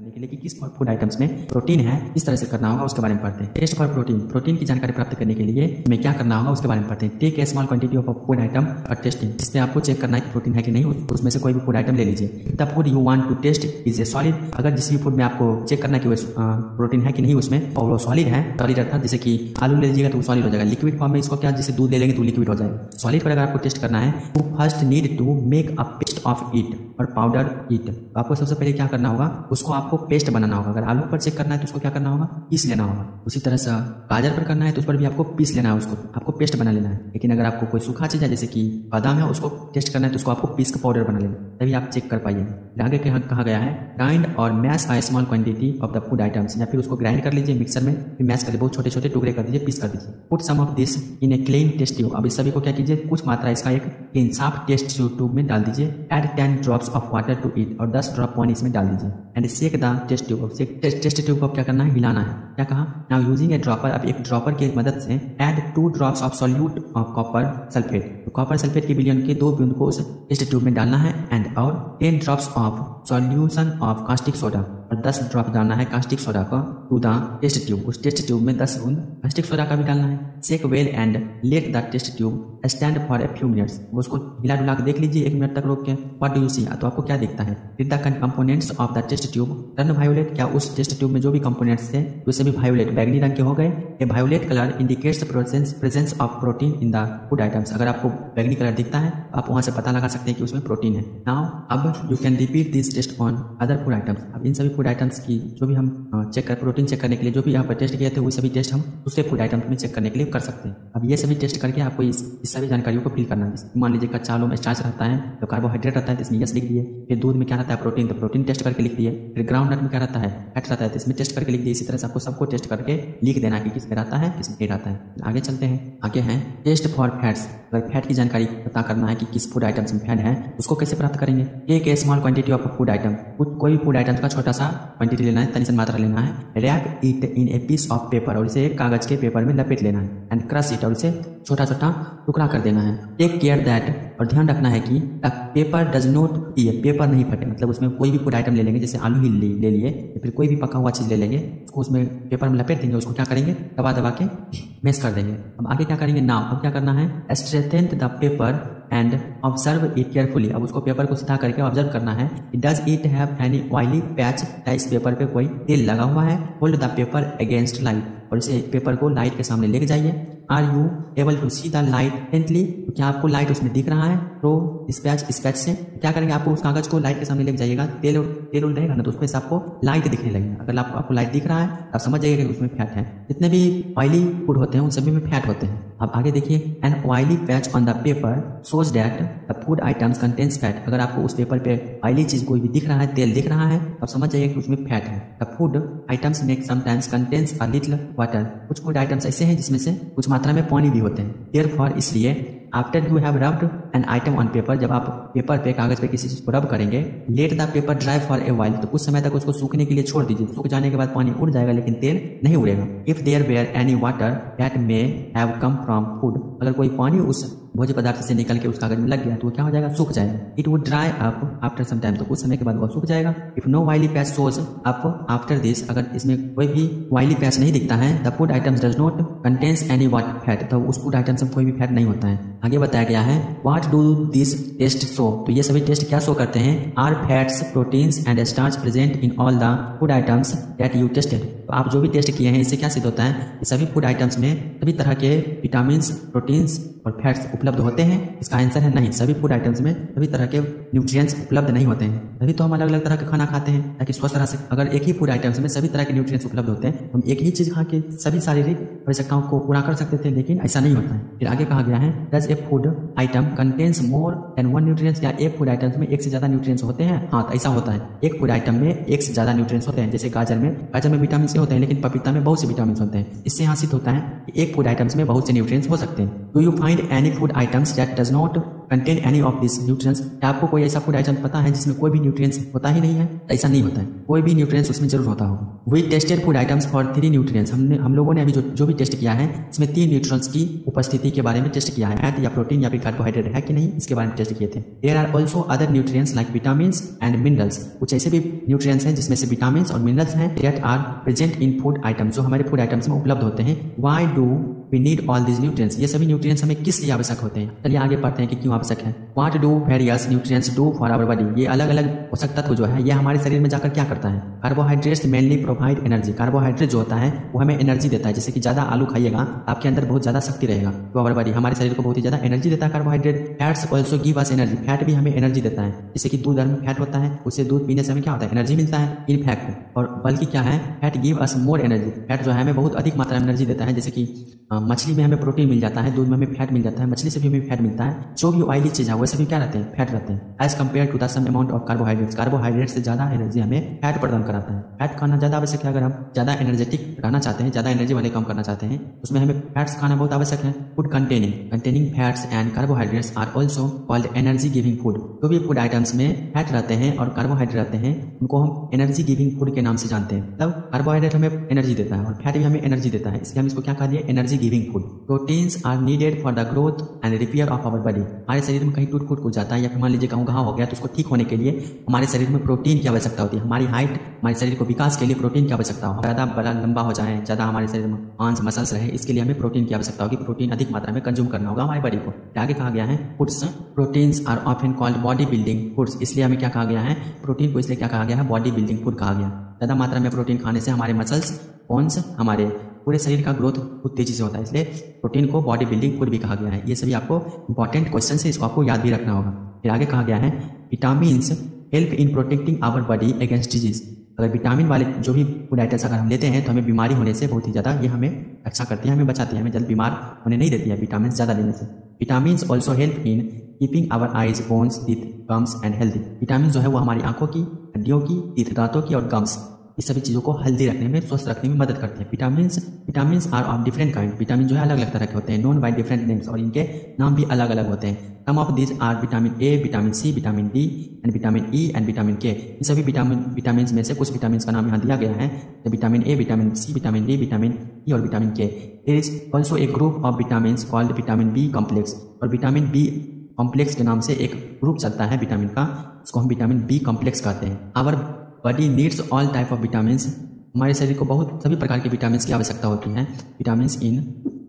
के लिए कि किस फ़ूड आइटम्स में प्रोटीन है, किस तरह से करना होगा, उसके बारे में पढ़ते हैं। टेस्ट फॉर प्रोटीन प्रोटीन की जानकारी प्राप्त करने के लिए हमें क्या करना होगा, उसके बारे में पढ़ते हैं। Take a small quantity of food item और टेस्टिंग जिसमें आपको चेक करना है कि प्रोटीन है कि नहीं, उसमें से कोई भी फ़ूड आइटम ले लीजिए। The food you want to test is a solid अगर जिस भी फ़ूड में आपको चेक करना है कि वो प्रोटीन है कि नहीं उसमें, और वो सॉलिड है सॉलिड अर्थात जैसे कि आलू ले लीजिएगा तो सॉलिड हो जाएगा। लिक्विड फॉर्म में इसको क्या जैसे दूध ले लेंगे तो लिक्विड हो जाएगा। सॉलिड पर अगर आपको टेस्ट करना है तो first need to make a paste of it और पाउडर इट आपको सबसे पहले क्या करना होगा, उसको आपको पेस्ट बनाना होगा। अगर आलू पर चेक करना है तो उसको क्या करना होगा? पीस लेना होगा। उसी तरह से गाजर पर करना है तो उस पर भी आपको पीस लेना है उसको। आपको पेस्ट बना लेना है। लेकिन अगर आपको कोई सूखा चीज़ है, जैसे कि बादाम है, उसको टेस्ट करना है तो उसको आपको पीस का पाउडर बना लेना। तभी आप चेक कर पाइए। आगे कहा गया है ग्राइंड और mash a small quantity of the food items या फिर उसको ग्राइंड कर लीजिए मिक्सर में, फिर मैश कर लीजिए बहुत छोटे छोटे टुकड़े कर दीजिए पीस कर दीजिए। Put some of this in a clean test tube अब इस सभी को क्या कीजिए? कुछ मात्रा इसका एक क्लीन साफ़ टेस्ट ट्यूब में डाल दीजिए। Add ten drops of water to it और दस ड्रॉप पानी इसमें डाल दीजिए। And shake the test tube से टेस्ट ट्यूब को क्या करना है? हिलाना है। क्या कहा? नाउ यूजिंग ए ड्रॉपर अब एक ड्रॉपर की मदद से add two drops of solute of copper sulphate copper sulphate के बिलियन के दो बूंद को उस टेस्ट ट्यूब में डालना है। एंड और ten drops of solution of caustic soda और 10 ड्रॉप डालना है कास्टिक सोडा का टू द टेस्ट ट्यूब उस टेस्ट ट्यूब में 10 बूंद कास्टिक सोडा का भी डालना है। Shake well and let the test tube stand for a few minutes उसको हिला डुला के देख लीजिए एक मिनट तक रोक के। व्हाट डू यू सी तो आपको क्या दिखता है? Did the components of the test tube turn violet क्या उस टेस्ट ट्यूब में जो भी कंपोनेंट्स थे वो सभी वायोलेट बैगनी रंग के हो गए? A violet colour indicates presence presence of protein in the food items अगर आपको बैगनी कलर दिखता है आप वहाँ से पता लगा सकते हैं कि उसमें प्रोटीन है। नाउ अब you can repeat this test on other food items अब इन सभी फ़ूड आइटम्स की जो भी हम चेक कर प्रोटीन चेक करने के लिए जो भी यहाँ पर टेस्ट किए थे वो सभी टेस्ट हम दूसरे फ़ूड आइटम्स में चेक करने के लिए कर सकते हैं। अब ये सभी टेस्ट करके आपको इस, इस सभी जानकारियों को फिल करना है। मान लीजिए कच्चा आलू में स्टार्च रहता है तो कार्बोहाइड्रेट रहता है इसमें यस लिख दिए। फिर दूध में क्या रहता है? प्रोटीन तो प्रोटीन टेस्ट करके लिख दिए। फिर ग्राउंड नट में क्या रहता है? फैट रहता है तो इसमें टेस्ट करके लिख दिए। इसी तरह से आपको सबको टेस्ट करके लिख देना कि किसमें रहता है किसमें नहीं रहता है। आगे चलते हैं। आगे हैं। टेस्ट फॉर फैट्स अगर फैट की जानकारी पता करना है कि किस फ़ूड आइटम्स में फैट है उसको कैसे प्राप्त करेंगे? एक small quantity of food item कोई भी फ़ूड आइटम का छोटा सा क्वांटिटी लेना है तनी मात्रा लेना है। Wrap it in a piece of paper और इसे एक कागज़ के पेपर में लपेट लेना है। एंड क्रश इट और इसे छोटा छोटा टुकड़ा कर देना है। टेक केयर दैट और ध्यान रखना है कि पेपर डज नॉट ये पेपर नहीं फटे। मतलब उसमें कोई भी फ़ूड आइटम ले लेंगे, जैसे आलू ही ले लिए, या फिर कोई भी पका हुआ चीज़ ले लेंगे, उसको उसमें पेपर में लपेट देंगे, उसको क्या करेंगे? दबा दबा के मेस कर देंगे। अब आगे क्या करेंगे? नाव अब क्या करना है? Straighten the paper and observe it carefully अब उसको पेपर को सीधा करके ऑब्ज़र्व करना है। Does it have any oily patch इस पेपर पे कोई तेल लगा हुआ है? Hold the paper against light और इसे पेपर को लाइट के सामने लेके जाइए। Are you able to see the light faintly क्या आपको लाइट उसमें दिख रहा है? तो स्पैच स्पैच से। क्या करेंगे? आपको उस कागज़ को लाइट के सामने लेके जाइएगा। तेल तेल उल रहेगा ना? तो उसमें से आपको लाइट दिखने लगेगा। अगर आपको आपको लाइट दिख रहा है आप समझ जाइएगा कि उसमें फैट है। जितने भी ऑयली फ़ूड होते हैं, उन सभी में फैट होते हैं। अब आगे देखिए। An oily patch on the paper shows that the food items contains fat अगर आपको उस पेपर पे ऑयली चीज़ कोई भी दिख रहा है, तेल दिख रहा है, आप समझ जाइए कि उसमें फैट है। The food items make sometimes contains a little water कुछ फ़ूड आइटम्स ऐसे हैं जिसमें से कुछ मात्रा में पानी भी होते हैं। देयर फॉर इसलिए after you have rubbed an item on paper जब आप पेपर पे, कागज़ पे किसी चीज़ को रब करेंगे let the paper dry for a while तो कुछ समय तक उसको सूखने के लिए छोड़ दीजिए। सूख जाने के बाद पानी उड़ जाएगा, लेकिन तेल नहीं उड़ेगा। If there were any water that may have come from food अगर कोई पानी उस भोज्य पदार्थ से निकल के उस कागज़ में लग गया तो वो क्या हो जाएगा? सूख जाएगा। It would dry up after some time तो कुछ समय के बाद वो सूख जाएगा। If no oily patch shows up after this अगर इसमें कोई भी वाइली पैच नहीं दिखता है the food items does not contains any what fat तो उस फ़ूड आइटम्स में कोई भी फैट नहीं होता है। आगे बताया गया है what do this test show तो ये सभी टेस्ट क्या शो करते हैं? Are fats proteins and starch present in all the food items that you tested तो आप जो भी टेस्ट किए हैं, इससे क्या सिद्ध होता है? सभी फ़ूड आइटम्स में सभी तरह के विटामिन प्रोटीन्स और फैट्स उपलब्ध होते हैं, इसका आंसर है नहीं। सभी फ़ूड आइटम्स में सभी तरह के न्यूट्रिएंट्स उपलब्ध नहीं होते हैं। तभी तो हम अलग अलग तरह का खाना खाते हैं, ताकि स्वस्थ रह सके। अगर एक ही फ़ूड आइटम्स में सभी तरह के न्यूट्रिएंट्स उपलब्ध होते हैं, हम एक ही चीज़ खा के सभी शारीरिक आवश्यकताओं को पूरा कर सकते थे, लेकिन ऐसा नहीं होता है। फिर आगे कहा गया है does a food item contains more than one nutrients या एक फ़ूड आइटम्स में एक से ज़्यादा न्यूट्रिएंट्स होते हैं? हाँ ऐसा होता है। एक फ़ूड आइटम में एक से ज़्यादा न्यूट्रिएंट्स होते हैं, जैसे गाजर में। गाजर में विटामिन से होते हैं, लेकिन पपीता में बहुत से विटामिन होते हैं। इससे यहाँ सिद्ध होता है एक फ़ूड आइटम्स में बहुत से न्यूट्रिएंट्स हो सकते हैं। Do you find any food items that does not contain any of this nutrients क्या आपको कोई ऐसा फ़ूड आइटम पता है जिसमें कोई भी न्यूट्रिएंट्स होता ही नहीं है? ऐसा नहीं होता है। कोई भी न्यूट्रिएंट्स उसमें ज़रूर होता होगा। We tested food items for three nutrients हमने, हम लोगों ने अभी जो जो भी टेस्ट किया है, इसमें तीन न्यूट्रिएंट्स की उपस्थिति के बारे में टेस्ट किया है। या प्रोटीन या फिर कार्बोहाइड्रेट है कि नहीं, इसके बारे में टेस्ट किए थे। There are also other nutrients like vitamin and minerals कुछ ऐसे भी न्यूट्रिएंट्स हैं जिसमें से विटामिन और मिनरल्स हैं that are present in food items जो हमारे फ़ूड आइटम्स में उपलब्ध होते हैं। Why do we need all this nutrients ये सभी न्यूट्रिएंट्स हमें किस लिए आवश्यक होते हैं? चलिए आगे पढ़ते हैं कि क्यों आवश्यक है। What do various nutrients do for our body ये अलग अलग पोषक तत्व जो है, ये हमारे शरीर में जाकर क्या करता है? Carbohydrates mainly provide energy carbohydrate जो होता है, वो हमें एनर्जी देता है। जैसे कि ज़्यादा आलू खाइएगा, आपके अंदर बहुत ज़्यादा शक्ति रहेगा। तो आवर बॉडी हमारे शरीर को बहुत ही ज़्यादा एनर्जी देता है carbohydrate fats also give us energy fat भी हमें एनर्जी देता है। जैसे कि दूध में फैट होता है उससे दूध पीने से हमें क्या होता है? एनर्जी मिलता है इन फैक्ट और बल्कि क्या है? Fat give us more energy fat जो है, हमें बहुत अधिक मात्रा में एनर्जी देता है। जैसे कि मछली में हमें प्रोटीन मिल जाता है, दूध में हमें फैट मिल जाता है, मछली से भी हमें फैट मिलता है। जो भी ऑयली चीज़ है वैसे भी क्या रहते हैं? फैट रहते हैं। As compare to the same amount of carbohydrates carbohydrate से ज़्यादा एनर्जी हमें फैट प्रदान कराता है। फैट खाना ज़्यादा आवश्यक है अगर हम ज़्यादा एनर्जेटिक रहना चाहते हैं, ज़्यादा एनर्जी वाले काम करना चाहते हैं, उसमें हमें फैट्स खाना बहुत आवश्यक है। Food containing containing fats and carbohydrates are also called energy giving food जो भी फ़ूड आइटम्स में फैट रहते हैं और कार्बोहाइड्रेट रहते हैं, उनको हम एनर्जी गिविंग फ़ूड के नाम से जानते हैं। तब कार्बोहाइड्रेट हमें एनर्जी देता है और फैट भी हमें एनर्जी देता है। इसलिए हम इसको क्या कहा energy giving food proteins are needed for the growth and repair of our body हमारे शरीर में कहीं टूट फूट हो जाता है या फिर मान लीजिए कहूँ घाव हो गया तो उसको ठीक होने के लिए हमारे शरीर में प्रोटीन की आवश्यकता होती है। हमारी हाइट हमारे शरीर को विकास के लिए प्रोटीन की आवश्यकता हो। ज़्यादा बड़ा, लंबा हो जाए, ज़्यादा हमारे शरीर में आंस मसल्स रहे, इसके लिए हमें प्रोटीन की आवश्यकता होगी। प्रोटीन अधिक मात्रा में कंज्यूम करना होगा हमारे बॉडी को। आगे कहा गया है? Foods proteins are of called body building foods इसलिए हमें क्या कहा गया है? प्रोटीन को इसलिए क्या कहा गया है? बॉडी बिल्डिंग फ़ूड कहा गया। ज़्यादा मात्रा में प्रोटीन खाने से हमारे मसल्स बोन्स हमारे पूरे शरीर का ग्रोथ बहुत तेज़ी से होता है। इसलिए प्रोटीन को बॉडी बिल्डिंग फ़ूड भी कहा गया है। ये सभी आपको इंपॉर्टेंट क्वेश्चन है, इसको आपको याद भी रखना होगा। फिर आगे कहा गया है vitamin help in protecting our body against disease अगर विटामिन वाले जो भी फ़ूड आइटम्स अगर हम लेते हैं तो हमें बीमारी होने से बहुत ही ज़्यादा ये हमें अच्छा करती है, हमें बचाती है, हमें जल्द बीमार होने नहीं देती है विटामिन ज़्यादा लेने से। Vitamin also help in keeping our eyes bones teeth gums and healthy vitamin जो है वो हमारी आँखों की, हड्डियों की टीथ दांतों की और गम्स इस सभी चीज़ों को हेल्दी रखने में, स्वस्थ रखने में मदद करते हैं। Vitamin vitamin are of different kind vitamin जो है अलग अलग तरह के होते हैं। नोन बाई डिफरेंट नेम्स और इनके नाम भी अलग अलग होते हैं। Some of this are vitamin A vitamin C vitamin D and vitamin E and vitamin K इन सभी विटामिन विटामिन में से कुछ विटामिन का नाम यहाँ दिया गया है। Vitamin A vitamin C vitamin D vitamin E और vitamin K there is also a group of vitamin called vitamin B complex और विटामिन बी कॉम्प्लेक्स के नाम से एक ग्रुप चलता है विटामिन का उसको हम विटामिन बी कॉम्प्लेक्स कहते हैं। Our body needs all type of vitamin हमारे शरीर को बहुत सभी प्रकार के विटामिन की आवश्यकता होती है। विटामिन इन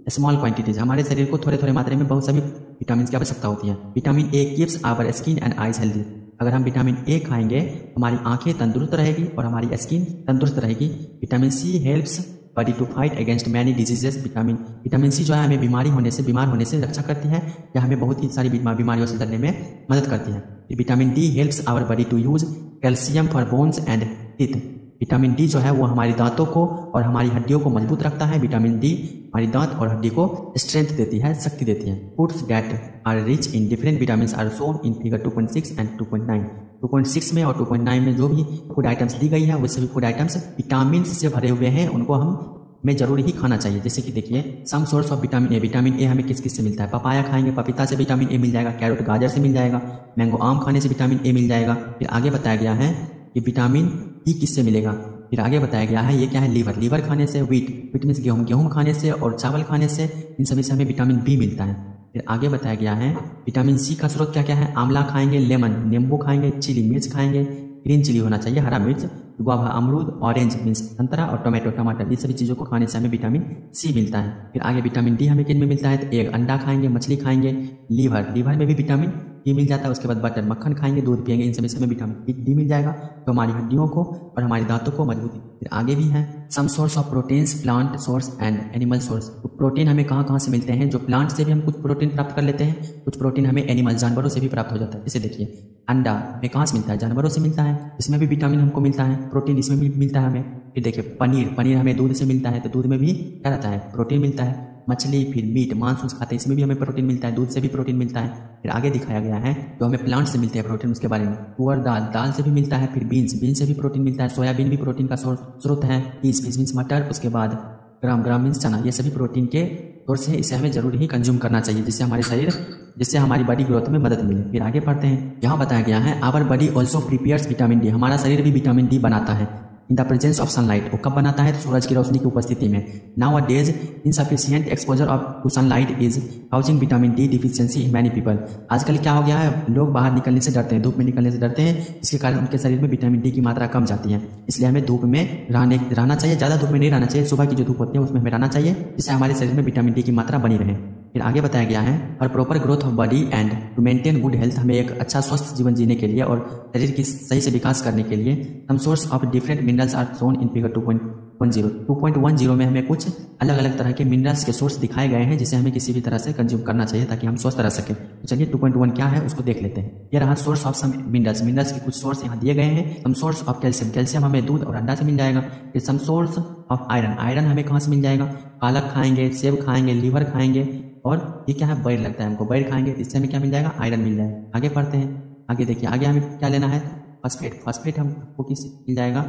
स्मॉल क्वांटिटीज हमारे शरीर को थोड़े थोड़े मात्रा में बहुत सभी विटामिन की आवश्यकता होती है। Vitamin A keeps our skin and eyes healthy अगर हम विटामिन ए खाएँगे, हमारी आँखें तंदुरुस्त रहेगी और हमारी स्किन तंदुरुस्त रहेगी। Vitamin C helps body to fight against many diseases vitamin vitamin C जो है हमें बीमारी होने से, बीमार होने से रक्षा करती है, या हमें बहुत ही सारी बीमारियों से लड़ने में मदद करती है। Vitamin D helps our body to use calcium for bones and teeth vitamin D जो है वो हमारी दांतों को और हमारी हड्डियों को मज़बूत रखता है। विटामिन डी हमारी दांत और हड्डी को स्ट्रेंथ देती है, शक्ति देती है। Foods that are rich in different vitamin are shown in figure 2.6 and 2.9 2.6 में और 2.9 में जो भी फ़ूड आइटम्स दी गई है, वो सभी फ़ूड आइटम्स विटामिन से भरे हुए हैं, उनको हम में ज़रूर ही खाना चाहिए। जैसे कि देखिए some source of vitamin A vitamin A हमें किस किस से मिलता है? पपाया खाएँगे पपीता से विटामिन ए मिल जाएगा कैरोट गाजर से मिल जाएगा मैंगो आम खाने से विटामिन ए मिल जाएगा। फिर आगे बताया गया है कि विटामिन ई किससे मिलेगा? फिर आगे बताया गया है, ये क्या है? लीवर लीवर खाने से वीट वीट मीन्स गेहूँ गेहूँ खाने से और चावल खाने से, इन सभी से हमें विटामिन बी मिलता है। फिर आगे बताया गया है विटामिन सी का स्रोत क्या क्या है? आंवला खाएँगे लेमन नींबू खाएँगे चिली मिर्च खाएँगे। ग्रीन चिली होना चाहिए, हरा मिर्च गुआवा अमरूद ऑरेंज मीन्स संतरा और टोमेटो टमाटर, ये सभी चीज़ों को खाने से हमें विटामिन सी मिलता है। फिर आगे विटामिन डी हमें किन में मिलता है? तो एक अंडा खाएँगे, मछली खाएँगे लीवर लीवर में भी विटामिन डी मिल जाता है, उसके बाद बटर मक्खन खाएँगे, दूध पिएँगे इन सभी से हमें विटामिन डी मिल जाएगा तो हमारी हड्डियों को और हमारे दांतों को मजबूती। फिर आगे भी है some source of proteins plant source and animal source तो प्रोटीन हमें कहाँ कहाँ से मिलते हैं? जो प्लांट से भी हम कुछ प्रोटीन प्राप्त कर लेते हैं, कुछ प्रोटीन हमें एनिमल जानवरों से भी प्राप्त हो जाता है। इसे देखिए, अंडा हमें कहाँ से मिलता है? जानवरों से मिलता है। इसमें भी विटामिन हमको मिलता है प्रोटीन इसमें भी मिलता है हमें। फिर देखिए, पनीर पनीर हमें दूध से मिलता है तो दूध में भी क्या रहता है? प्रोटीन मिलता है। मछली, फिर मीट मांस खाते हैं। इसमें भी हमें प्रोटीन मिलता है, दूध से भी प्रोटीन मिलता है। फिर आगे दिखाया गया है तो हमें प्लांट से मिलते हैं प्रोटीन उसके बारे में। पुअर दाल दाल से भी मिलता है, फिर बीन्स बीन्स से भी प्रोटीन मिलता है। सोयाबीन भी प्रोटीन का स्रोत है। पीस पीस मीन्स मटर, उसके बाद ग्राम ग्राम मीन्स चना। ये सभी प्रोटीन के सोर्स है, इसे हमें ज़रूर ही कंज्यूम करना चाहिए, जिससे हमारे शरीर, जिससे हमारी बॉडी ग्रोथ में मदद मिले। फिर आगे पढ़ते हैं। यहाँ बताया गया है our body also prepares vitamin D हमारा शरीर भी विटामिन डी बनाता है। In the presence of sunlight वो कब बनाता है तो सूरज की रोशनी की उपस्थिति में nowadays insufficient exposure of to sunlight is causing vitamin D deficiency in many people आजकल क्या हो गया है लोग बाहर निकलने से डरते हैं धूप में निकलने से डरते हैं इसके कारण उनके शरीर में विटामिन डी की मात्रा कम जाती है इसलिए हमें धूप में रहने रहना चाहिए ज़्यादा धूप में नहीं रहना चाहिए सुबह की जो धूप होती है उसमें हमें रहना चाहिए जिससे हमारे शरीर में विटामिन डी की मात्रा बनी रहे फिर आगे बताया गया है, और proper growth of body and to maintain good health हमें एक अच्छा स्वस्थ जीवन जीने के लिए और शरीर की सही से विकास करने के लिए some source of different minerals are shown in figure two point one zero two point one zero में हमें कुछ अलग अलग तरह के मिनरल्स के सोर्स दिखाए गए हैं जिसे हमें किसी भी तरह से कंज्यूम करना चाहिए ताकि हम स्वस्थ रह सकें। तो चलिए टू पॉइंट वन क्या है उसको देख लेते हैं। ये रहा source of some minerals minerals के कुछ सोर्स यहाँ दिए गए हैं। Some source of calcium calcium हमें दूध और अंडा से मिल जाएगा। फिर some source of iron iron हमें कहाँ से मिल जाएगा? पालक खाएँगे, सेब खाएँगे, लीवर खाएँगे। और ये क्या है? बैर लगता है हमको। बैर खाएँगे, इससे हमें क्या मिल जाएगा? आयरन मिल जाएगा। आगे पढ़ते हैं। आगे देखिए, आगे हमें क्या लेना है? फॉस्फेट फॉस्फेट हमको किस मिल जाएगा?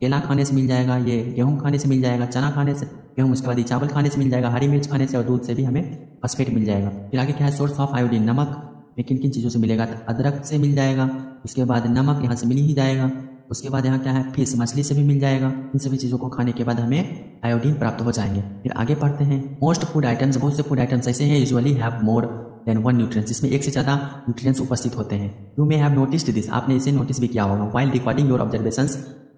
केला खाने से मिल जाएगा, ये गेहूँ खाने से मिल जाएगा, चना खाने से, गेहूँ, उसके बाद ये चावल खाने से मिल जाएगा, हरी मिर्च खाने से और दूध से भी हमें फॉस्फेट मिल जाएगा। फिर आगे क्या है? सोर्स ऑफ़ आयोडीन नमक। में किन किन चीज़ों से मिलेगा? तो अदरक से मिल जाएगा। उसके बाद नमक यहाँ से मिल ही जाएगा। उसके बाद यहाँ क्या है? फ़िश मछली से भी मिल जाएगा। इन सभी चीज़ों को खाने के बाद हमें आयोडीन प्राप्त हो जाएँगे। फिर आगे पढ़ते हैं। मोस्ट फ़ूड आइटम्स बहुत से फ़ूड आइटम्स ऐसे हैं usually have more than one nutrients इसमें एक से ज़्यादा न्यूट्रिएंट्स उपस्थित होते हैं। You may have notice this आपने इसे नोटिस भी किया होगा। While recording your observation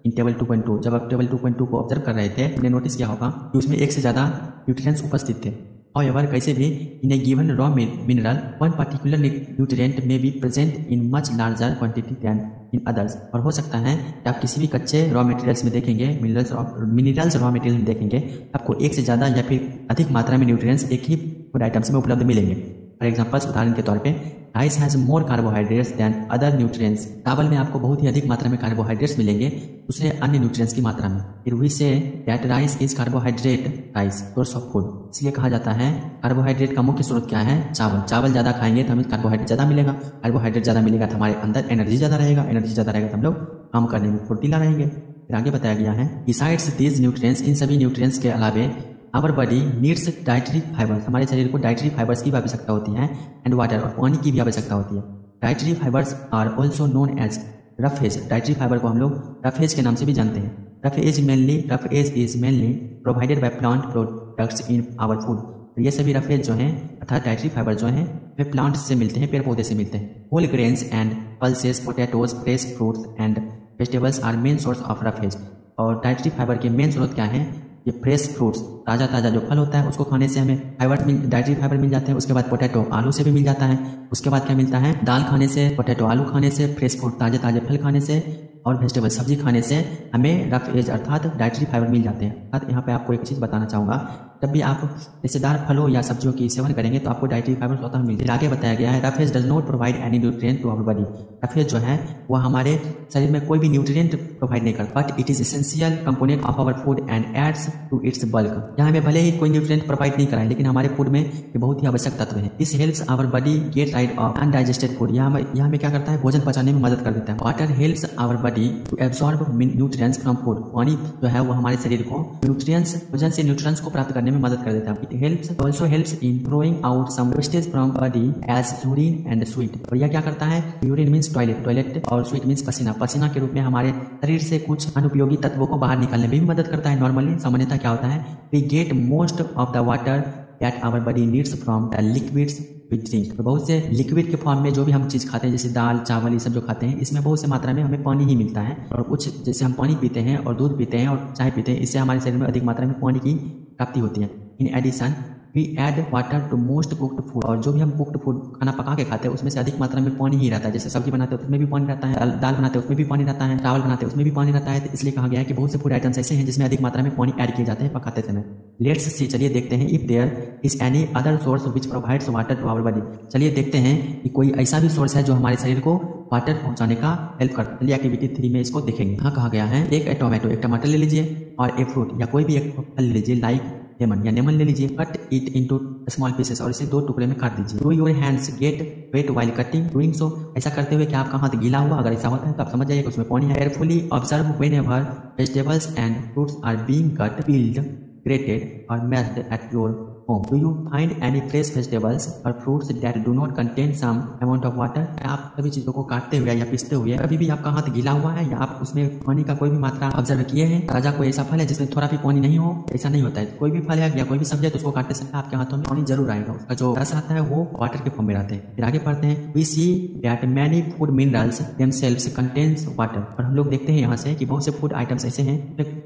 in table two point two जब आप टेबल टू पॉइंट टू को ऑब्ज़र्व कर रहे थे नोटिस किया होगा कि उसमें एक से ज़्यादा न्यूट्रिएंट्स उपस्थित थे। However, कैसे भी in a given raw mineral one particular nutrient में भी present in much larger quantity than in others और हो सकता है कि आप किसी भी कच्चे रॉ मटेरियल्स में देखेंगे मिनरल्स मिनरल्स रॉ मटेरियल में देखेंगे आपको एक से ज़्यादा या फिर अधिक मात्रा में न्यूट्रिएंट्स एक ही फ़ूड आइटम्स में उपलब्ध मिलेंगे। फॉर एग्जाम्पल्स उदाहरण के तौर पे rice has more carbohydrates than other nutrients चावल में आपको बहुत ही अधिक मात्रा में कार्बोहाइड्रेट्स मिलेंगे, दूसरे अन्य न्यूट्रिएंट्स की मात्रा में। फिर we say that rice is carbohydrate rice source of food इसलिए कहा जाता है कार्बोहाइड्रेट का मुख्य स्रोत क्या है? चावल। चावल ज़्यादा खाएँगे तो हमें कार्बोहाइड्रेट ज़्यादा मिलेगा। कार्बोहाइड्रेट ज़्यादा मिलेगा तो हमारे अंदर एनर्जी ज़्यादा रहेगा। एनर्जी ज़्यादा रहेगा तो हम लोग काम करने में फुर्तीला रहेंगे। फिर आगे बताया गया है बिसाइड्स दीज न्यूट्रिएंट्स इन सभी न्यूट्रिएंट्स के अलावे our body needs dietary fibres हमारे शरीर को डाइटरी फाइबर्स की भी आवश्यकता होती है एंड वाटर और पानी की भी आवश्यकता होती है। Dietary fibres are also known as roughage dietary fibre को हम लोग रफेज के नाम से भी जानते हैं। Roughage mainly roughage is mainly provided by plant products in our food ये सभी रफेज जो हैं, अर्थात डाइटरी फाइबर जो हैं, वे प्लांट से मिलते हैं पेड़ पौधे से मिलते हैं। Whole grains and pulses potatoes fresh fruits and vegetables are main source of roughage और डाइटरी फाइबर के मेन स्रोत क्या है? ये फ्रेश फ्रूट्स ताज़ा ताज़ा जो फल होता है, उसको खाने से हमें फाइबर मिल डाइटरी फाइबर मिल जाते हैं, उसके बाद पोटैटो आलू से भी मिल जाता है, उसके बाद क्या मिलता है? दाल खाने से पोटैटो आलू खाने से फ्रेश फ्रूट ताज़े ताज़े फल खाने से और वेजिटेबल सब्ज़ी खाने से हमें रफ एज अर्थात डाइटरी फाइबर मिल जाते हैं। अर्थात यहाँ पे आपको एक चीज़ बताना चाहूँगा जब भी आप रिश्तेदार, फलों या सब्जियों की सेवन करेंगे तो आपको डाइटरी फाइबर स्वतः मिल जाए आगे बताया गया है। Roughage does not provide any nutrient to our body roughage जो है वह हमारे शरीर में कोई भी न्यूट्रिएंट प्रोवाइड नहीं करता but it is essential component of our food and aids to its bulk यहाँ हमें भले ही कोई न्यूट्रिएंट प्रोवाइड नहीं कराए, लेकिन हमारे फ़ूड में ये बहुत ही आवश्यक तत्व है। This helps our body get rid of undigested food यहाँ यहाँ हमें क्या करता है? भोजन पचाने में मदद कर देता है। Water helps our body to absorb nutrients from food पानी जो है, वो हमारे शरीर को न्यूट्रिएंट्स भोजन से न्यूट्रिएंट्स को प्राप्त करने में मदद कर देता है। It helps also helps in throwing out some wastage from body as urine and sweet और यह क्या करता है? यूरिन मीन्स टॉयलेट टॉयलेट और स्वीट मीन्स पसीना। पसीना के रूप में हमारे शरीर से कुछ अनुपयोगी तत्वों को बाहर निकालने में भी मदद करता है नॉर्मली सामान्यतः क्या होता है? We get most of the water that our body needs from the liquids drink तो बहुत से लिक्विड के फॉर्म में जो भी हम चीज़ खाते हैं, जैसे दाल, चावल, ये सब जो खाते हैं, इसमें बहुत से मात्रा में हमें पानी ही मिलता है। और कुछ जैसे हम पानी पीते हैं और दूध पीते हैं और चाय पीते हैं, इससे हमारे शरीर में अधिक मात्रा में पानी की प्राप्ति होती है in addition we add water to most cooked food और जो भी हम कुक्ड फ़ूड खाना पका के खाते हैं, उसमें से अधिक मात्रा में पानी ही रहता है। जैसे सब्ज़ी बनाते हैं, उसमें भी पानी रहता है। दाल बनाते हैं, उसमें भी पानी रहता है। चावल बनाते हैं, उसमें भी पानी रहता है। तो इसलिए कहा गया है कि बहुत से फ़ूड आइटम्स ऐसे हैं जिसमें अधिक मात्रा में पानी ऐड किए जाते हैं पकाते समय। लेट्स सी चलिए देखते हैं if there is any other source which provides water to our body चलिए देखते हैं कि कोई ऐसा भी सोर्स है जो हमारे शरीर को वाटर पहुँचाने का हेल्प करता है। एक्टिविटी थ्री में इसको देखेंगे। कहा गया है, एक टोमेटो एक टमाटर ले लीजिए और एक फ्रूट या कोई भी एक फल ले लीजिए लाइक लेमन या लेमन ले लीजिए। Cut it into small pieces और इसे दो टुकड़े में काट दीजिए। Do your hands get wet while cutting doing so ऐसा करते हुए क्या आपका हाथ गीला हुआ? अगर ऐसा होता है तो आप समझ जाइए कि उसमें पानी carefully observe whenever vegetables and fruits are being cut peeled grated और mashed at your home. Do you find any fresh vegetables or fruits that do not contain some amount of water? आप सभी चीज़ों को काटते हुए या पीसते हुए कभी भी आपका हाथ गीला हुआ है या आप उसमें पानी का कोई भी मात्रा ऑब्ज़र्व किए हैं? राजा कोई ऐसा फल है जिसमें थोड़ा भी पानी नहीं हो? ऐसा नहीं होता है। कोई भी फल है या कोई भी सब्ज़ी है तो उसको काटते समय आपके हाथों में पानी ज़रूर आएगा। उसका जो रस आता है वो वाटर के फॉर्म में रहते हैं। फिर आगे पढ़ते हैं। We see that many food minerals themselves contains water और हम लोग देखते हैं यहाँ से कि बहुत से फ़ूड आइटम्स ऐसे हैं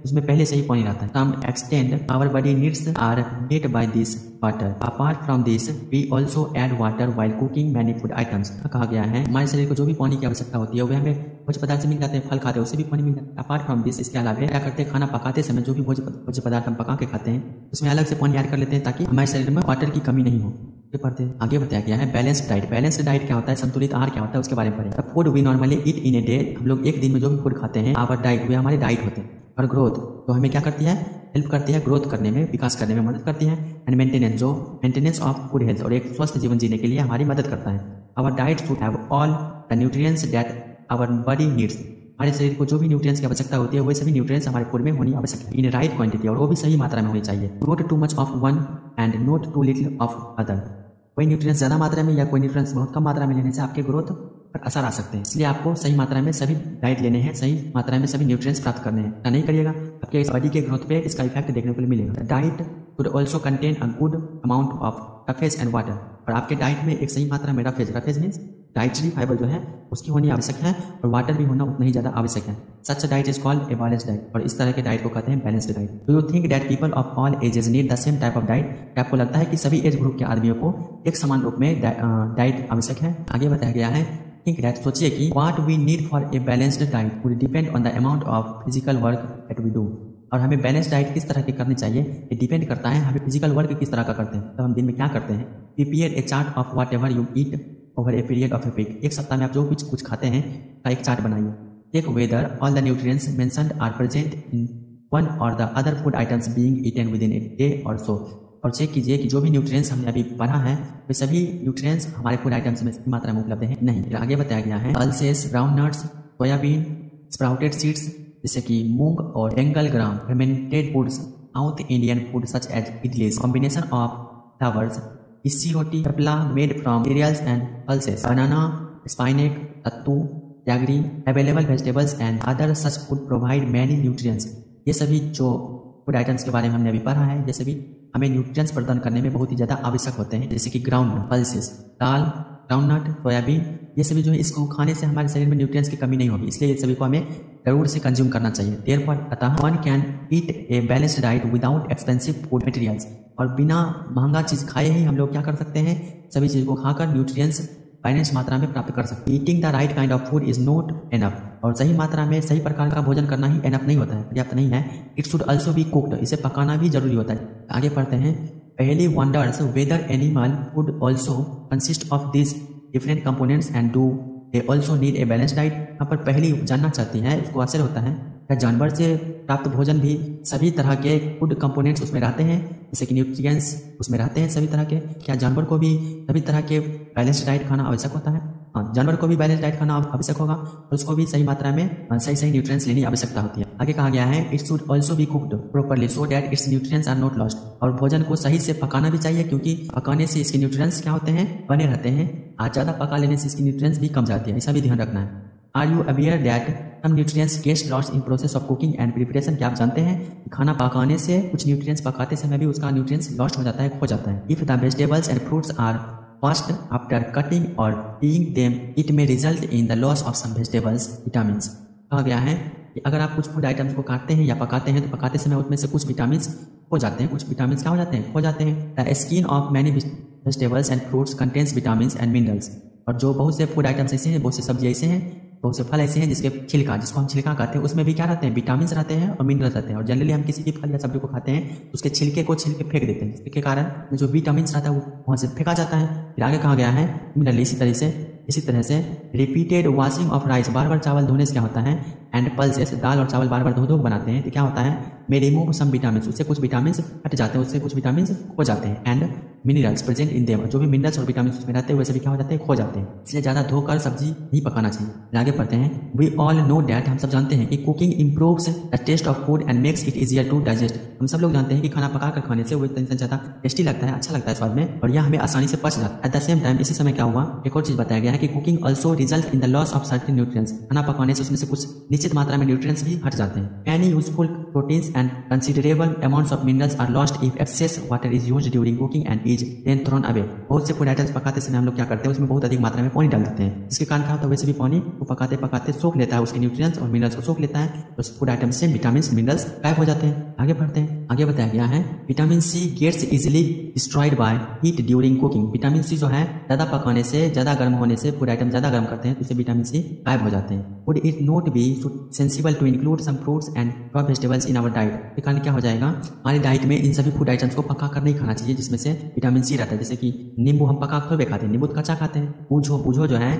उसमें पहले से ही पानी रहता है। Extent our body needs are by this water apart from this we also add water while cooking many food items कहा गया है, हमारे शरीर को जो भी पानी की आवश्यकता होती है, वो हमें भोज्य पदार्थ से मिल जाते हैं, फल खाते हैं, उससे भी पानी मिल जाता है। अपार्ट फ्रॉम दिस इसके अलावा क्या करते हैं, खाना पकाते समय जो भी भोज्य पदार्थ हम पका के खाते हैं, उसमें अलग से पानी ऐड कर लेते हैं ताकि हमारे शरीर में वाटर की कमी नहीं हो। पढ़ते हैं। आगे बताया गया है बैलेंस डाइट बैलेंस डाइट क्या होता है? संतुलित आहार क्या होता है? उसके बारे में पढ़ें। Food we normally eat in a day हम लोग एक दिन में जो भी फ़ूड खाते हैं आवर डाइट वे हमारी डाइट होते हैं। और ग्रोथ तो हमें क्या करती है? हेल्प करती है ग्रोथ करने में, विकास करने में मदद करती है एंड मेंटेनेंस जो मेंटेनेंस ऑफ़ गुड हेल्थ और एक स्वस्थ जीवन जीने के लिए हमारी मदद करता है। Our diet should have all the nutrients that our body needs हमारे शरीर को जो भी न्यूट्रिएंट्स की आवश्यकता होती है वो सभी न्यूट्रिएंट्स हमारे फ़ूड में होनी आवश्यक है। इन राइट क्वांटिटी और वो भी सही मात्रा में होनी चाहिए। Not too much of one and not too little of other कोई न्यूट्रिएंट्स ज़्यादा मात्रा में या कोई न्यूट्रिएंट्स बहुत कम मात्रा में लेने से आपके ग्रोथ पर असर आ सकते हैं। इसलिए आपको सही मात्रा में सभी डाइट लेने हैं, सही मात्रा में सभी न्यूट्रिएंट्स प्राप्त करने हैं। ऐसा नहीं करिएगा, आपके इस बॉडी के ग्रोथ पे इसका इफ़ेक्ट देखने को मिलेगा। Diet would also contain a good amount of roughage and water और आपके डाइट में एक सही मात्रा में roughage roughage means dietary fibre जो है, उसकी होनी आवश्यक है, और वाटर भी होना उतना ही ज़्यादा आवश्यक है। Such diet is called a balance diet और इस तरह के डाइट को कहते हैं balanced diet do you think that people of all ages need the same type of diet आपको लगता है कि सभी एज ग्रुप के आदमियों को एक समान रूप में डाइट आवश्यक है? आगे बताया गया है थिंक दैट सोचिए कि what we need for a balanced diet will depend on the amount of physical work that we do और हमें बैलेंस डाइट किस तरह की करनी चाहिए, ये डिपेंड करता है हमें फ़िज़िकल वर्क किस तरह का करते हैं। तो हम दिन में क्या करते हैं? Prepare a chart of whatever you eat over a period of a week एक सप्ताह में आप जो कुछ कुछ खाते हैं, का एक चार्ट बनाइए। Take whether all the nutrients mentioned are present in one or the other food items being eaten within a day और सो और चेक कीजिए कि जो भी न्यूट्रिएंट्स हमने अभी पढ़ा है, वे सभी न्यूट्रिएंट्स हमारे फ़ूड आइटम्स में मात्रा में उपलब्ध है? नहीं। आगे बताया गया है pulses brown nuts soybean sprouted seeds जैसे कि मूंग और Bengal gram fermented foods South Indian food such as idlis combination of flours इसी रोटी कपला made from cereals and pulses banana spinach तत्तू jaggery available vegetables and other such food provide many nutrients ये सभी जो food items के बारे में हमने अभी पढ़ा है, ये सभी हमें न्यूट्रिएंट्स प्रदान करने में बहुत ही ज़्यादा आवश्यक होते हैं, जैसे कि ground pulses dal groundnut soybean, ये सभी जो है, इसको खाने से हमारे शरीर में न्यूट्रिएंट्स की कमी नहीं होगी, इसलिए ये सभी को हमें ज़रूर से कंज्यूम करना चाहिए। देर पर अतः one can eat a balanced diet without expensive food materials और बिना महँगा चीज़ खाए ही हम लोग क्या कर सकते हैं, सभी चीज़ को खाकर न्यूट्रिएंट्स बैलेंस मात्रा में प्राप्त कर सकते हैं। Eating the right kind of food is not enough और सही मात्रा में सही प्रकार का भोजन करना ही एनफ नहीं होता है, पर्याप्त नहीं है। It should also be cooked इसे पकाना भी ज़रूरी होता है। आगे पढ़ते हैं। Paheli wonders whether animal food also consist of this different components and do they also need a balance diet यहाँ पर पहली जानना चाहती है उसको असर होता है। क्या जानवर से प्राप्त भोजन भी सभी तरह के फ़ूड कंपोनेंट्स उसमें रहते हैं। जैसे कि न्यूट्रिएंट्स उसमें रहते हैं सभी तरह के। क्या जानवर को भी सभी तरह के बैलेंस डाइट खाना आवश्यक होता है? हाँ जानवर को भी बैलेंस डाइट खाना आवश्यक होगा और उसको भी सही मात्रा में सही सही न्यूट्रिएंट्स लेने की आवश्यकता होती है। आगे कहा गया है it should also be cooked properly so that its nutrients are not lost और भोजन को सही से पकाना भी चाहिए क्योंकि पकाने से इसके न्यूट्रिएंट्स क्या होते हैं? बने रहते हैं। और ज़्यादा पका लेने से इसकी न्यूट्रिएंट्स भी कम जाती है, ऐसा भी ध्यान रखना है। Are you aware that some nutrients guest lost in process of cooking and preparation क्या आप जानते हैं? खाना पकाने से कुछ न्यूट्रिएंट्स पकाते समय भी उसका न्यूट्रिएंट्स लॉस्ट हो जाता है खो जाता है। If the vegetables and fruits are First, after cutting or peeling them, it may result in the loss of some vegetables vitamins. कहा गया है कि अगर आप कुछ फ़ूड आइटम्स को काटते हैं या पकाते हैं तो पकाते समय उसमें से कुछ विटामिन हो जाते हैं। कुछ विटामिन क्या हो जाते हैं? हो जाते हैं। The skin of many vegetables and fruits contains vitamin and minerals और जो बहुत से फ़ूड आइटम्स ऐसे हैं बहुत से सब्ज़ी ऐसे हैं बहुत से फल ऐसे हैं जिसके छिलका, जिसको हम छिलका कहते हैं, उसमें भी क्या रहते हैं? विटामिन रहते हैं और मिनरल रहते हैं। और जनरली हम किसी भी फल या सब्ज़ी को खाते हैं तो उसके छिलके को छिलके फेंक देते हैं। जिसके कारण जो विटामिन रहता है, वो वहाँ से फेंका जाता है, फिर आगे कहा गया है मिनरल इसी तरह से इसी तरह से रिपीटेड वॉशिंग ऑफ़ राइस बार बार चावल धोने से क्या होता है? एंड पल्सेस दाल और चावल बार बार धो धो बनाते हैं तो क्या होता है? मे रिमूव सम विटामिन उससे कुछ विटामिन हट जाते हैं, उससे कुछ विटामिन हो जाते हैं and minerals present in them जो भी मिनरल्स और विटामिन उसमें रहते हैं, वैसे भी क्या हो जाते हैं? खो जाते हैं। इसलिए ज़्यादा धोकर सब्ज़ी नहीं पकाना चाहिए। आगे पढ़ते हैं। वी ऑल नो डैट हम सब जानते हैं कि cooking improves the taste of food and makes it easier to digest हम सब लोग जानते हैं कि खाना पका कर खाने से वो इतना ज़्यादा टेस्टी लगता है अच्छा लगता है स्वाद में, और यह हमें आसानी से पच जाता है। एट द सेम टाइम इसी समय क्या हुआ? एक और चीज़ बताया गया है कि cooking also result in the loss of certain nutrients खाना पकाने से उसमें से कुछ निश्चित मात्रा में न्यूट्रिएंट्स भी हट जाते हैं। Any useful proteins and considerable amounts of minerals are lost if excess water is use during cooking and is then thrown away बहुत से फ़ूड आइटम्स पकाते समय हम लोग क्या करते हैं? उसमें बहुत अधिक मात्रा में पानी डाल देते हैं। इसके कारण क्या होता है? वैसे भी पानी वो पकाते पकाते सोख लेता है, उसके न्यूट्रिएंट्स और मिनरल्स को सोख लेता है। तो फ़ूड आइटम से विटामिन मिनरल्स गायब हो जाते हैं। आगे बढ़ते हैं। आगे बताया गया है vitamin C gets easily destroyed by heat during cooking vitamin C जो है, ज़्यादा पकाने से, ज़्यादा गर्म होने से फ़ूड आइटम ज़्यादा गर्म करते हैं तो इससे विटामिन सी गायब हो जाते हैं। Would it not be sensible to include some fruits and crop vegetables in our diet के कारण क्या हो जाएगा? हमारी डाइट में इन सभी फ़ूड आइटम्स को पका कर नहीं खाना चाहिए, जिसमें से विटामिन सी रहता है। जैसे कि नींबू हम पका कर खाते हैं, नींबू तो कच्चा खाते हैं। पूछो पूछो जो है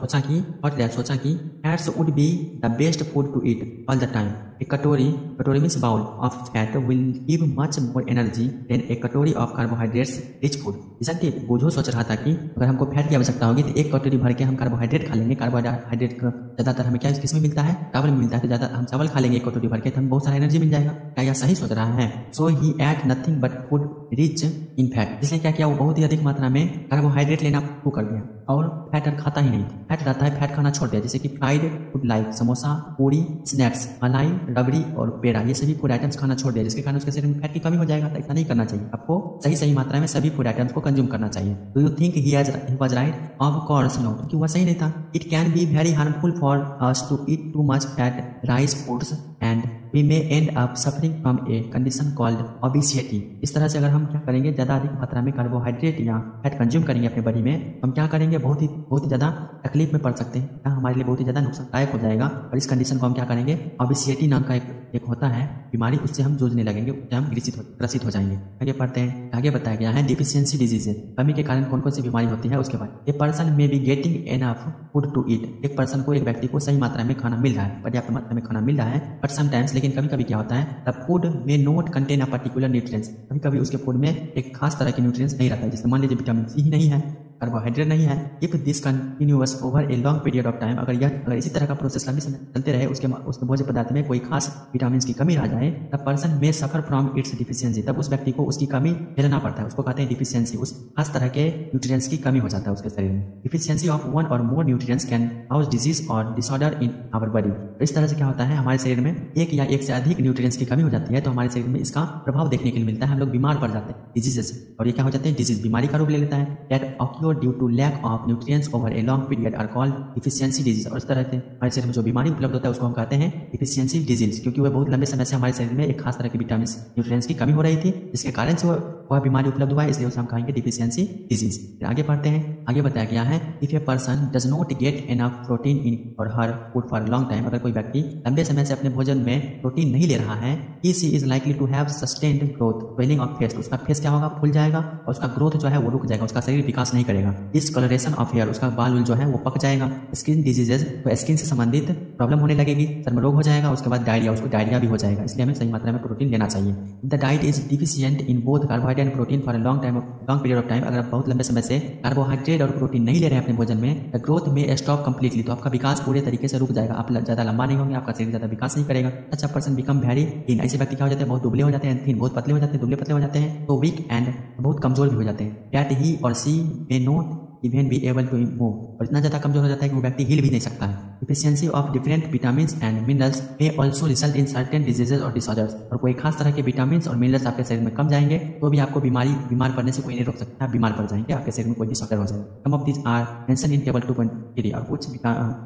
सोचा की और सोचा की fats would be the best food to eat all the time A katori katori means bowl of fat will give much more energy than a katori of carbohydrates rich food इसलिए बोझो, सोच रहा था कि अगर हमको फैट की आवश्यकता होगी तो एक कटोरी भर के हम कार्बोहाइड्रेट खा लेंगे। कार्बोहाइड्रेट ज़्यादातर हमें क्या किसमें मिलता है? चावल में मिलता है तो ज़्यादा हम चावल खा लेंगे। एक कटोरी भर के तो हमें बहुत सारा एनर्जी मिल जाएगा। क्या यह सही सोच रहा है? So he ate nothing but food rich in fat इसलिए क्या किया? वो बहुत ही अधिक मात्रा में कार्बोहाइड्रेट लेना शुरू कर दिया। और फैट खाता ही नहीं। फैट रहता है फैट खाना छोड़ दिया। जैसे कि फ्राइड फ़ूड लाइक समोसा पूरी स्नैक्स मलाई, रबड़ी और पेड़ा। ये सभी फ़ूड आइटम्स खाना छोड़ दिया। जिसके कारण उसके शरीर में फैट की कमी हो जाएगा तो ऐसा नहीं करना चाहिए। आपको सही सही मात्रा में सभी फ़ूड आइटम्स को कंज्यूम करना चाहिए। Do you think he was right of course no क्योंकि वह सही नहीं था it can be very harmful for us to eat too much fat rice foods and we may end up suffering from a condition called obesity इस तरह से अगर हम क्या करेंगे, ज़्यादा अधिक मात्रा में कार्बोहाइड्रेट या फैट कंज्यूम करेंगे अपने बॉडी में, हम क्या करेंगे, बहुत ही बहुत ही ज़्यादा तकलीफ़ में पड़ सकते हैं। या हमारे लिए बहुत ही ज़्यादा नुकसानदायक हो जाएगा? और इस कंडीशन को हम क्या करेंगे? ओबिसिटी नाम का एक एक होता है बीमारी, उससे हम जूझने लगेंगे, उससे हम ग्रसित हो ग्रसित हो जाएँगे। आगे पढ़ते हैं, आगे बताया गया है डिफिशियंसी डिज़ीज़ कमी के कारण कौन कौन सी बीमारी होती है, उसके बाद। A person may be getting an enough food to eat एक पर्सन को, एक व्यक्ति को सही मात्रा में खाना मिल रहा है, पर्याप्त मात्रा में खाना मिल रहा है बट समटाइम्स लेकिन कभी कभी क्या होता है द फ़ूड में not contain a particular nutrients कभी कभी उसके फ़ूड में एक खास तरह के न्यूट्रिएंट्स नहीं रहता है जैसे मान लीजिए विटामिन सी ही नहीं है। कार्बोहाइड्रेट नहीं है if this continuous over a long period of time अगर यह, अगर इसी तरह का प्रोसेस लंबे समय चलते रहे, उसके उसके भोज्य पदार्थ में कोई खास विटामिन की कमी आ जाए, तब पर्सन में सफ़र फ्रॉम इट्स डिफिशियंसी तब उस व्यक्ति को उसकी कमी झेलना पड़ता है। उसको कहते हैं डिफिशियंसी उस खास तरह के न्यूट्रिएंट्स की कमी हो जाता है उसके शरीर में। Deficiency of one or more nutrients can cause diseases or disorder in our body इस तरह से क्या होता है? हमारे शरीर में एक या एक से अधिक न्यूट्रिएंट्स की कमी हो जाती है तो हमारे शरीर में इसका प्रभाव देखने के लिए मिलता है। हम लोग बीमार पड़ जाते हैं डिजीजेस और ये क्या हो जाते हैं? डिज़ीज़ बीमारी का रूप ले लेता है। That occur due to lack of nutrients over a long period are called deficiency diseases और इस तरह से हमारे शरीर में जो बीमारी उपलब्ध होता है, उसको हम कहते हैं डिफिशियंसी डिज़ीज़ क्योंकि वह बहुत लंबे समय से हमारे शरीर में एक खास तरह की विटामिन न्यूट्रिएंट्स की कमी हो रही थी, जिसके कारण से वह बीमारी उपलब्ध हुआ है इसलिए उसे हम कहेंगे डिफिशियंसी डिज़ीज़ फिर आगे पढ़ते हैं। आगे बताया गया है if a person does not get enough protein in or her food for long time अगर कोई व्यक्ति लंबे समय से अपने भोजन में प्रोटीन नहीं ले रहा है he she is likely to have sustained growth swelling of face उसका फेस क्या होगा? फूल जाएगा, और उसका ग्रोथ जो है, वो रुक जाएगा, उसका शरीर विकास नहीं करेगा। इस कलरेशन ऑफ़ हेयर उसका बाल जो है, वो पक जाएगा। स्किन डिजीजेज तो स्किन से संबंधित प्रॉब्लम होने लगेगी चर्म रोग हो जाएगा, उसके बाद डायरिया उसको डायरिया भी हो जाएगा। इसलिए हमें सही मात्रा में प्रोटीन लेना चाहिए। The diet is deficient in both carbohydrate and protein for long time long period of time अगर आप बहुत लंबे समय से कार्बोहाइड्रेट और प्रोटीन नहीं ले रहे हैं अपने भोजन में ग्रोथ में स्टॉप कंप्लीटली तो आपका विकास पूरे तरीके से रुक जाएगा। आप ज़्यादा लंबा नहीं होंगे, आपका शरीर ज़्यादा विकास नहीं करेगा। अच्छा पर्सन बिकम वेरी थीन ऐसे व्यक्ति क्या हो जाते हैं? बहुत दुबले हो जाते हैं थीन बहुत पतले हो जाते हैं, दुबले पतले हो जाते हैं तो वीक एंड बहुत कमज़ोर भी हो जाते हैं। That he or she may not even be able to move और इतना ज़्यादा कमज़ोर हो जाता है कि वो व्यक्ति हिल भी नहीं सकता है। Deficiency of different vitamin and minerals may also result in certain diseases or disorders और कोई खास तरह के विटामिन और मिनरल्स आपके शरीर में कम जाएँगे तो भी आपको बीमारी, बीमार पड़ने से कोई नहीं रोक सकता। बीमार पड़ जाएँगे, आपके शरीर में कोई डिसऑर्डर हो जाएगा। Some of this are mention in table two point three और कुछ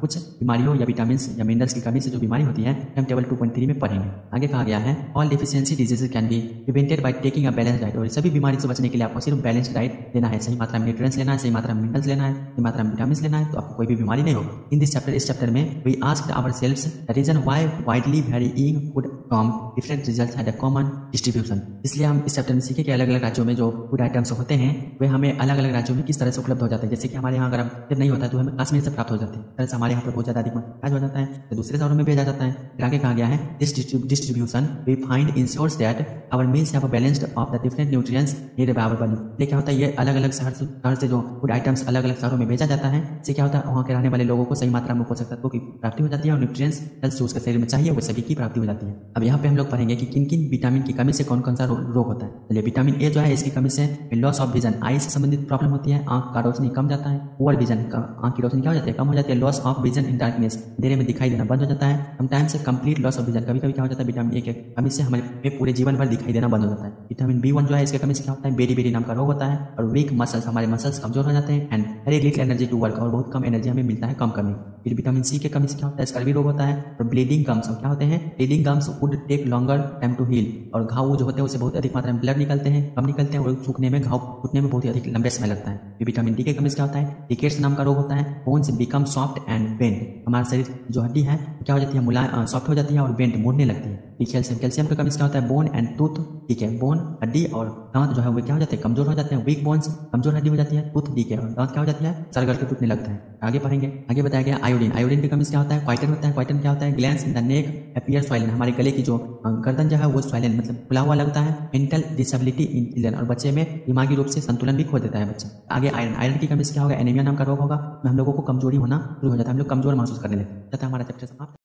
कुछ बीमारियों या विटामिन या मिनरल्स की कमी से जो बीमारी होती है, हम टेबल टू पॉइंट थ्री में पढ़ेंगे। आगे कहा गया है all deficiency diseases can be prevented by taking a balance diet और सभी बीमारी से बचने के लिए आपको सिर्फ़ बैलेंस डाइट लेना है। सही मात्रा में न्यूट्रेंस लेना है, सही मात्रा में मिनरल्स लेना है जितनी मात्रा में विटामिन लेना है तो आपको कोई भी बीमारी नहीं होगा। इन दिस चैप्टर इस चैप्टर में we ask our self the reason why widely varying food from different result had a common distribution इसलिए हम इस चैप्टर में सीखे कि अलग अलग राज्यों में जो फ़ूड आइटम्स होते हैं, वे हमें अलग अलग राज्यों में किस तरह से उपलब्ध हो जाते हैं। जैसे कि हमारे यहाँ अगर जब नहीं होता तो हमें कश्मीर से प्राप्त हो जाते हैं। तरह से हमारे यहाँ पर बहुत ज़्यादा अधिक मात्रा हो जाता है तो दूसरे शहरों में भेजा जाता है। आगे कहा गया है? This distribution we find ensures that our meals have balanced of the different nutrients need by our body ये क्या होता है, ये अलग अलग शहर से जो फ़ूड आइटम्स अलग अलग शहरों में भेजा जाता है। इससे क्या होता है? वहाँ के रहने वाले लोगों को सही मात्रा में पोषक तत्वों की प्राप्ति हो जाती है और न्यूट्रिएंट्स हेल्थ उसके शरीर में चाहिए, वो सभी की प्राप्ति हो जाती है। अब यहाँ पे हम लोग पढ़ेंगे कि किन किन विटामिन की कमी से कौन कौन सा रोग होता है। चलिए विटामिन ए जो है, इसकी कमी से लॉस ऑफ़ विजन आई से संबंधित प्रॉब्लम होती है, आँख का रोशनी कम जाता है पुअर विजन आँख की रोशनी क्या हो जाती है? कम हो जाती है loss of vision in darkness अंधेरे में दिखाई देना बंद हो जाता है। हम टाइम से कंप्लीट लॉस ऑफ़ विजन कभी कभी क्या हो जाता है? विटामिन ए के कमी से हमारे पूरे जीवन भर दिखाई देना बंद हो जाता है। विटामिन बी वन जो है, इसके कमी से क्या होता है? बेरी बेरी नाम का रोग होता है और वीक मसल्स हमारे मसल्स कमज़ोर हो जाते हैं। And very little energy to work और बहुत कम एनर्जी हमें मिलता है कम करने फिर विटामिन सी के कमी से क्या होता है? स्कर्वी रोग होता है और ब्लीडिंग गम्स क्या होते हैं? Bleeding gums would take longer time to heal और घाव जो होते हैं उसे बहुत अधिक मात्रा में ब्लड निकलते हैं, कम निकलते हैं और सूखने में, घाव फूटने में बहुत ही अधिक लंबे समय लगता है। फिर विटामिन डी के कमी से क्या होता है? रिकेट्स नाम का रोग होता है। Bones become soft and bend हमारा शरीर जो हड्डी है क्या हो जाती है? मुलायम सॉफ्ट हो जाती है और बेंड मुड़ने लगती है। कैल्शियम कैल्शियम का कमी से क्या होता है? बोन एंड टूथ ठीक है बोन हड्डी और दांत जो है, वो क्या हो जाते हैं? कमज़ोर हो जाते हैं। वीक बोन्स कमज़ोर हड्डी हो जाती है टूथ वीक है और दांत क्या हो जाती है? सरगढ़ के टूटने लगता है। आगे पढ़ेंगे। आगे बताया गया आयोडीन आयोडीन की कमी से क्या होता है क्वाइटन होता है क्वाइटन क्या होता है? Glands the neck appear swollen हमारे गले की जो गर्दन जो है वो स्वाइलन मतलब खुला हुआ लगता है। मेंटल डिसेबिलिटी इन चिल्ड्रन और बच्चे में दिमागी रूप से संतुलन भी खो देता है बच्चा। आगे आयरन आयरन की कमी से क्या होगा? एनीमिया नाम का रोग होगा। हम लोगों को कमज़ोरी होना शुरू हो जाता है। हम लोग कमज़ोर महसूस करने लगते तथा हमारा चैप्टर समाप्त।